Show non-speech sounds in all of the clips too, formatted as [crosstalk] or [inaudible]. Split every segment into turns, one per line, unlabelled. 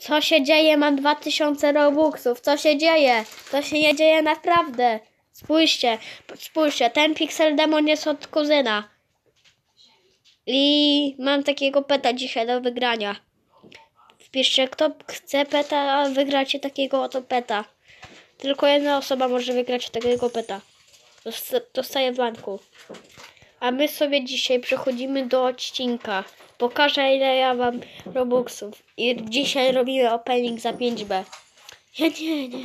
Co się dzieje? Mam 2000 robuxów. Co się dzieje? To się nie dzieje naprawdę. Spójrzcie, spójrzcie. Ten Pixel Demon jest od kuzyna. I mam takiego peta dzisiaj do wygrania. Wpiszcie, kto chce peta, a wygracie takiego oto peta. Tylko jedna osoba może wygrać takiego peta. Dost- Dostaje w banku. A my sobie dzisiaj przechodzimy do odcinka. Pokażę ile ja mam robuxów. I dzisiaj robimy opening za 5B. Ja nie, nie.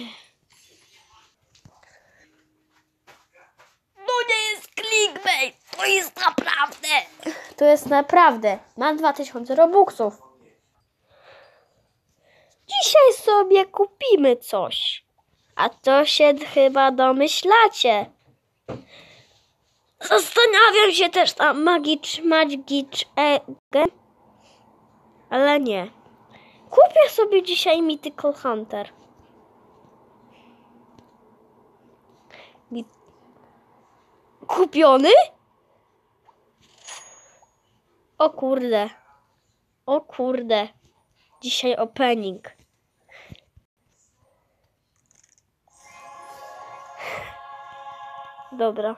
No nie jest clickbait. To jest naprawdę. To jest naprawdę. Mam 2000 robuxów. Dzisiaj sobie kupimy coś. A to się chyba domyślacie. Zastanawiam się też na Magicz, Magicz Egen. Ale nie. Kupię sobie dzisiaj Mythical Hunter. Kupiony? O kurde. O kurde. Dzisiaj opening. Dobra.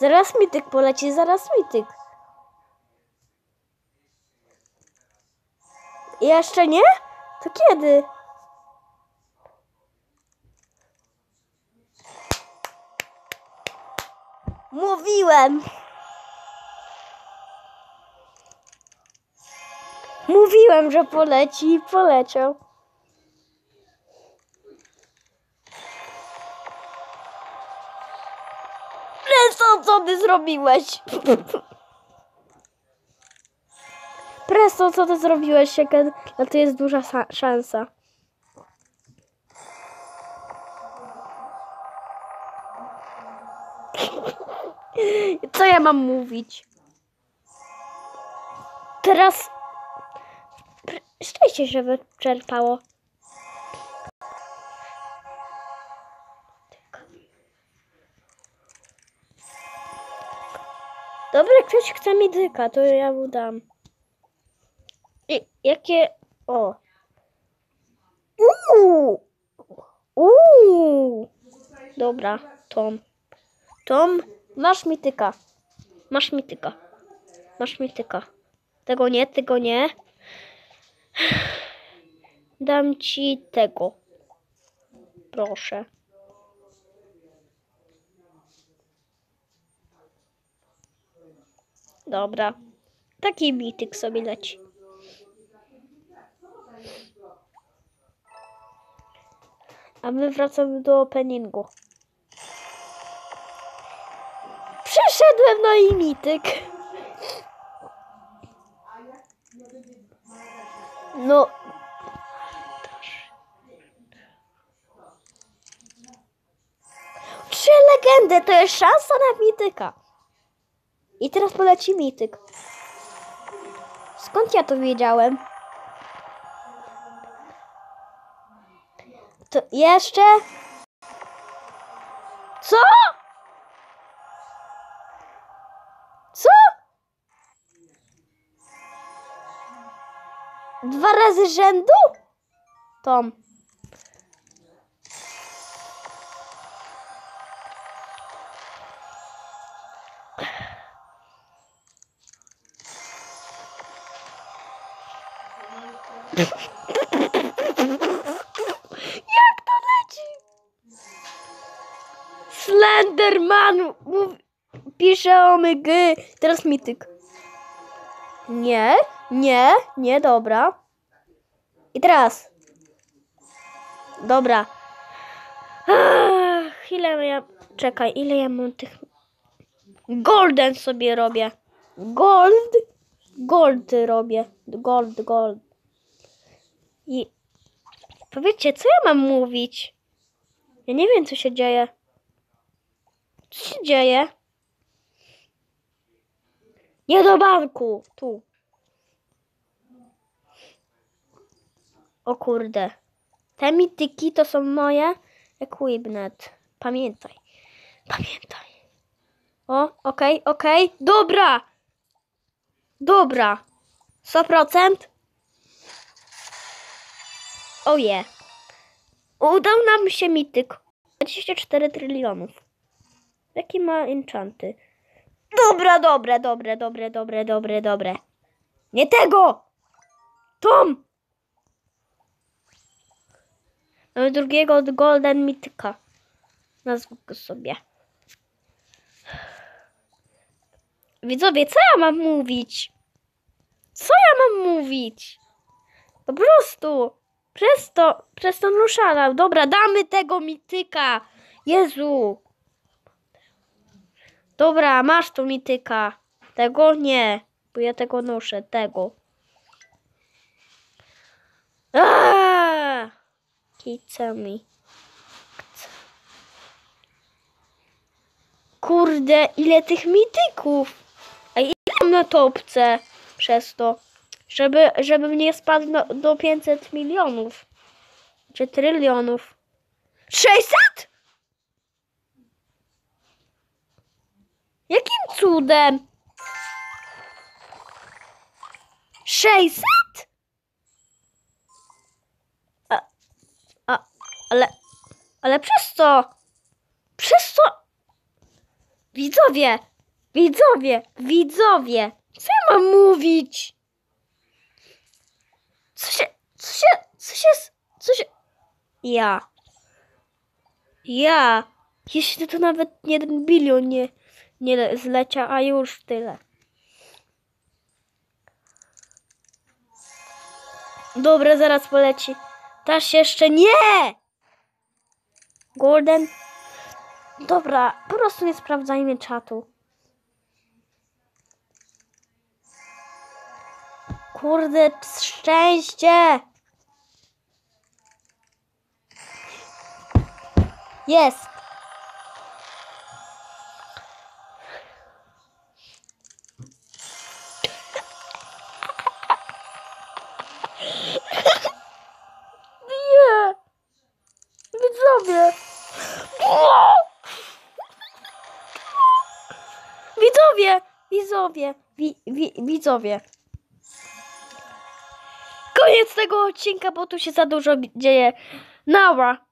Zaraz mityk poleci, zaraz mityk. Jeszcze nie? To kiedy? Mówiłem. Mówiłem, że poleci i poleciał. Presto, co ty zrobiłeś? Presto, co ty zrobiłeś? No to jest duża sa- szansa. [laughs] Co ja mam mówić? Teraz... Szczęście, że wyczerpało. Dobra, ktoś chce mi dyka, to ja mu dam. I, jakie... O. Uuu. Uuu. Dobra, Tom. Tom, masz mi tyka. Masz mi tyka. Masz mi tyka. Tego nie, tego nie. [sighs] Dam ci tego. Proszę. Dobra. Taki bityk sobie leci. A my wracamy do openingu. Przeszedłem no i mityk. No. Trzy legendy to jest szansa na mityka. I teraz poleci mityk. Skąd ja to wiedziałem? To jeszcze? Co? Co? Dwa razy rzędu? Tom. Slenderman mów, pisze omygy. Teraz mityk. Nie, nie, nie, dobra. I teraz. Dobra. Ach, ile ja... Czekaj, ile ja mam tych... Golden sobie robię. Gold. Gold robię. Gold, gold. I powiedzcie, co ja mam mówić? Ja nie wiem, co się dzieje. Co się dzieje? Nie do banku. Tu. O kurde. Te mityki to są moje equipment. Pamiętaj. Pamiętaj. O, okej, okej. Dobra. Dobra. 100%? Oje. Udał nam się mityk. 24 trylionów. Jaki ma enchanty? Dobra, dobre, dobre, dobre, dobre, dobre, dobre. Nie tego! Tom! Mamy drugiego od Golden Mityka. Nazwę go sobie. Widzowie, co ja mam mówić? Co ja mam mówić? Po prostu. Przez to, przez to ruszala. Dobra, damy tego mityka. Jezu. Dobra, masz tu mityka. Tego nie, bo ja tego noszę. Tego. Aaaa! Kica mi. Kurde, ile tych mityków. A ile mam na topce przez to? Żeby, żebym nie spadł do 500 milionów. Czy trylionów. 600? Cudem? 600? A, a, ale, ale przez co? Przez co? Widzowie, widzowie, widzowie, co ja mam mówić? Co się, co się, co się, co się... Ja. Ja. Jeśli to nawet jeden bilion nie, nie zlecia, a już tyle. Dobra, zaraz poleci. Też jeszcze nie! Golden. Dobra, po prostu nie sprawdzajmy czatu. Kurde, szczęście! Jest! Nie! Widzowie! Widzowie! Widzowie! Wi, wi, widzowie! Koniec tego odcinka, bo tu się za dużo dzieje. Nara!